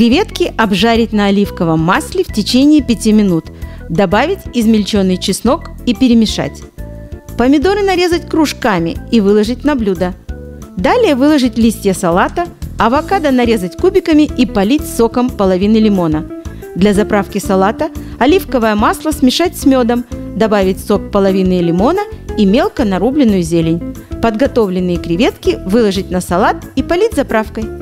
Креветки обжарить на оливковом масле в течение 5 минут. Добавить измельченный чеснок и перемешать. Помидоры нарезать кружками и выложить на блюдо. Далее выложить листья салата, авокадо нарезать кубиками и полить соком половины лимона. Для заправки салата оливковое масло смешать с медом, добавить сок половины лимона и мелко нарубленную зелень. Подготовленные креветки выложить на салат и полить заправкой.